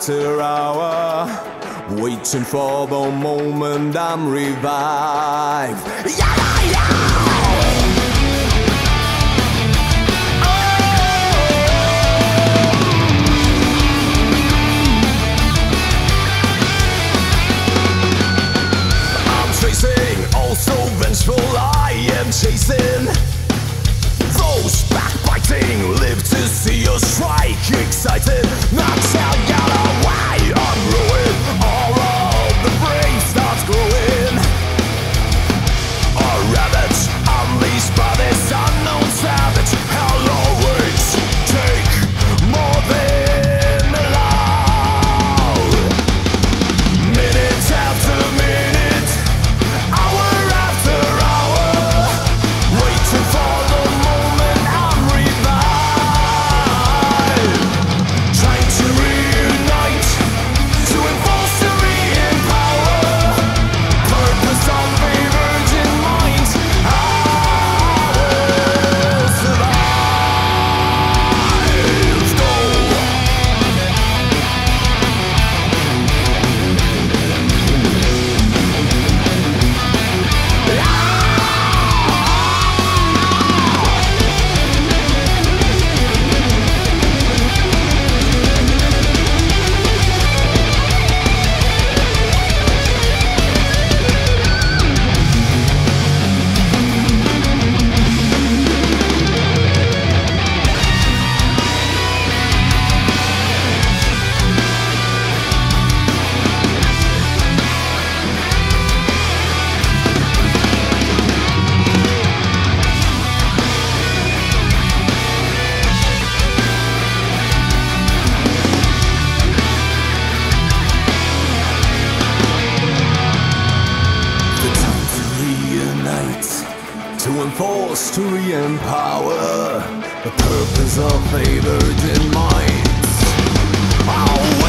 after hour waiting for the moment I'm revived. Yeah, yeah, yeah! Oh! Chasing, also vengeful. I am chasing those backbiting. Live to see you strike, excited. Enforce, to re-empower the purpose of a virgin mind. I will survive.